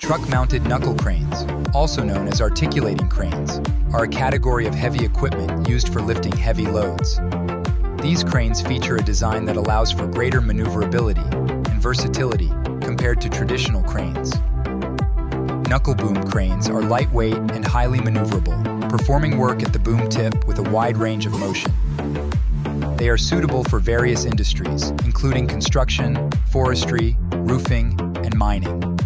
Truck-mounted knuckle cranes, also known as articulating cranes, are a category of heavy equipment used for lifting heavy loads. These cranes feature a design that allows for greater maneuverability and versatility compared to traditional cranes. Knuckle boom cranes are lightweight and highly maneuverable, performing work at the boom tip with a wide range of motion. They are suitable for various industries, including construction, forestry, roofing, and mining.